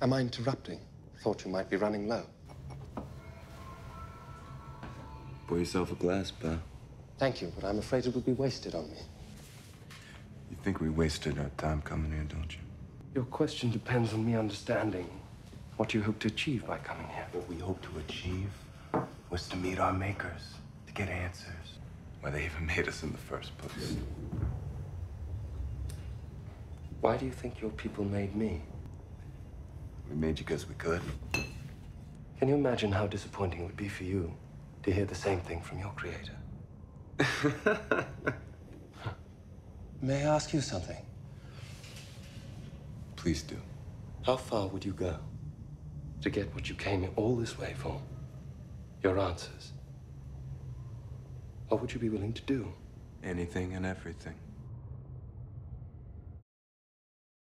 Am I interrupting? Thought you might be running low. Pour yourself a glass, pal. Thank you, but I'm afraid it would be wasted on me. You think we wasted our time coming here, don't you? Your question depends on me understanding what you hope to achieve by coming here. What we hope to achieve was to meet our makers, to get answers. Why they even made us in the first place. Why do you think your people made me? We made you because we could. Can you imagine how disappointing it would be for you to hear the same thing from your creator? May I ask you something? Please do. How far would you go to get what you came all this way for? Your answers. What would you be willing to do? Anything and everything.